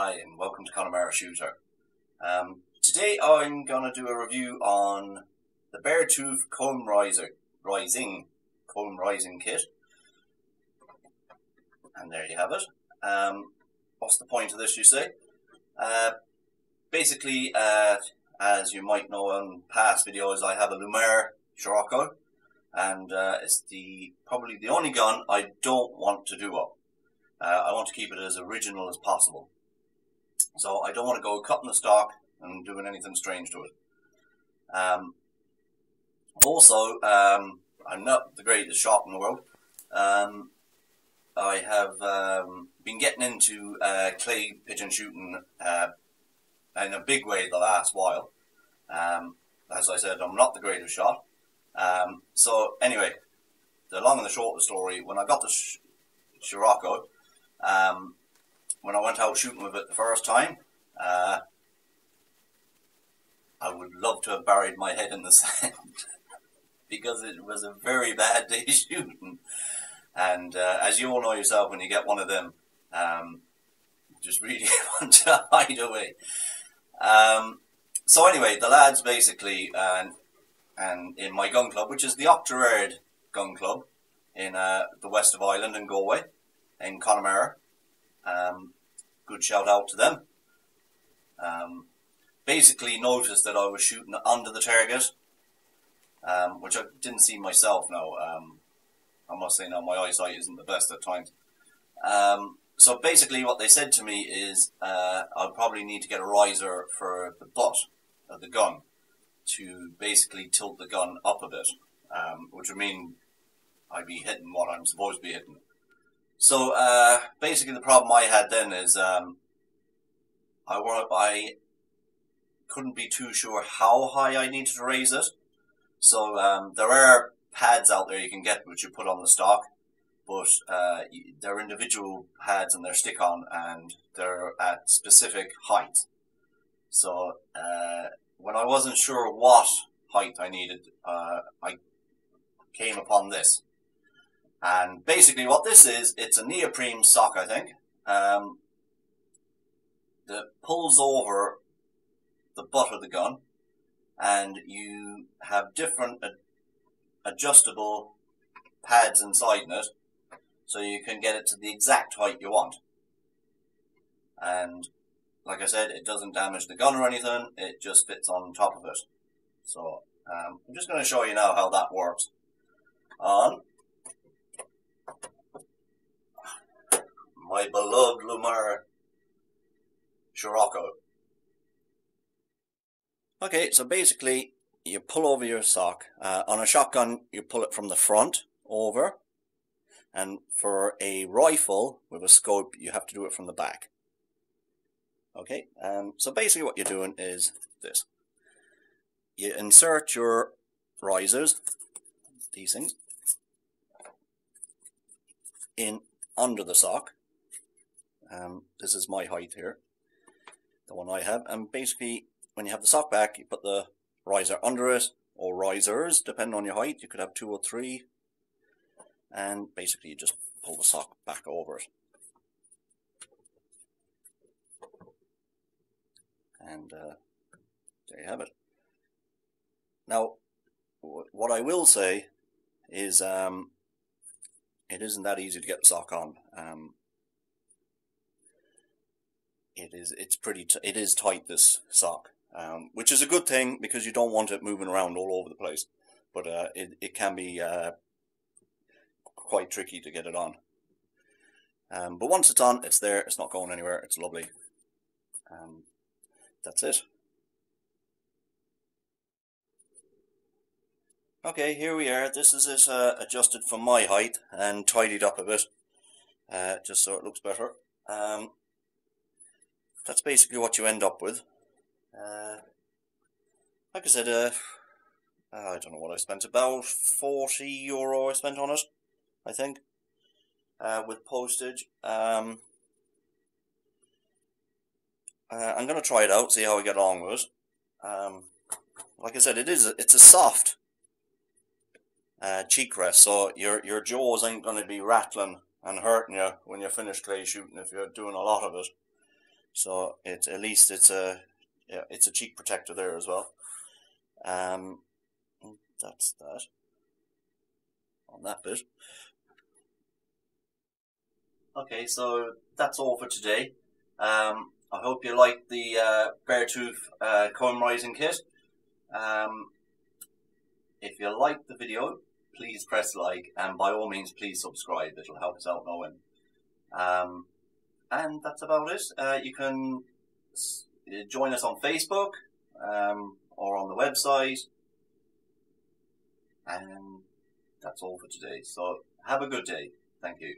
Hi and welcome to Connemara Shooter. Um, today I'm going to do a review on the Beartooth Comb Riser, Rising Comb Rising Kit. And there you have it. Um, what's the point of this you say? Uh, basically, uh, as you might know in past videos, I have a Lumer Scirocco and uh, it's the probably the only gun I don't want to do up. Uh, I want to keep it as original as possible. So I don't want to go cutting the stock and doing anything strange to it. Um, also, um, I'm not the greatest shot in the world. Um, I have um, been getting into uh, clay pigeon shooting uh, in a big way the last while. Um, as I said, I'm not the greatest shot. Um, so anyway, the long and the short of the story, when I got the sh- Scirocco, um, when I went out shooting with it the first time, uh, I would love to have buried my head in the sand because it was a very bad day shooting. And uh, as you all know yourself, when you get one of them, um, just really want to hide away. Um, so anyway, the lads basically, and and in my gun club, which is the Oughterard Gun Club in uh, the west of Ireland in Galway, in Connemara. Um, good shout out to them. Um, basically noticed that I was shooting under the target, um, which I didn't see myself now. Um, I must say now my eyesight isn't the best at times. Um, so basically what they said to me is uh, I'll probably need to get a riser for the butt of the gun to basically tilt the gun up a bit, um, which would mean I'd be hitting what I'm supposed to be hitting. So uh, basically, the problem I had then is um, I were, I couldn't be too sure how high I needed to raise it. So um, there are pads out there you can get which you put on the stock, but uh, they're individual pads and they're stick on and they're at specific height. So uh, when I wasn't sure what height I needed, uh, I came upon this. And basically what this is, it's a neoprene sock, I think, um, that pulls over the butt of the gun and you have different ad- adjustable pads inside in it so you can get it to the exact height you want. And like I said, it doesn't damage the gun or anything, it just fits on top of it. So um, I'm just going to show you now how that works. On my beloved Lumer Scirocco. Okay, so basically you pull over your sock. Uh, on a shotgun, you pull it from the front over. And for a rifle with a scope, you have to do it from the back. Okay, um, so basically what you're doing is this. You insert your risers, these things, in under the sock. Um, this is my height here, the one I have. And basically, when you have the sock back, you put the riser under it, or risers, depending on your height. You could have two or three. And basically, you just pull the sock back over it. And uh, there you have it. Now, what I will say is um, it isn't that easy to get the sock on. Um, it is it's pretty t- it is tight this sock, um, which is a good thing because you don't want it moving around all over the place. But uh, it it can be uh, quite tricky to get it on. Um, but once it's on, it's there. It's not going anywhere. It's lovely. Um, that's it. Okay, here we are. This is it uh, adjusted for my height and tidied up a bit, uh, just so it looks better. Um, that's basically what you end up with. Uh, like I said, uh, I don't know what I spent, about 40 euro I spent on it, I think, uh, with postage. Um, uh, I'm going to try it out, see how I get along with it. Um, like I said, it is, it's a soft uh, cheek rest, so your, your jaws ain't going to be rattling and hurting you when you're finished clay shooting if you're doing a lot of it. So it's at least it's a yeah, it's a cheek protector there as well. Um, that's that on that bit. Okay, so that's all for today. Um, I hope you like the uh, Beartooth uh, comb rising kit. Um, if you like the video, please press like and by all means please subscribe. It'll help us out knowing. Um, and that's about it. Uh, you can join us on Facebook um, or on the website. And that's all for today. So have a good day. Thank you.